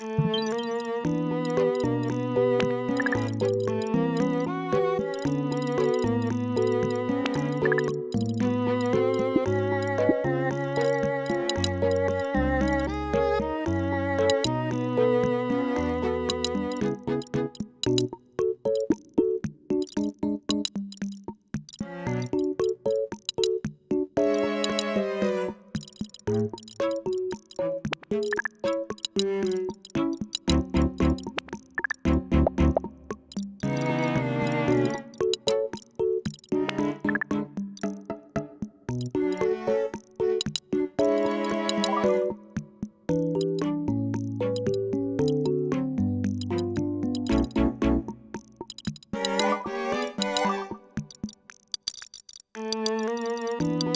Mm-hmm. Música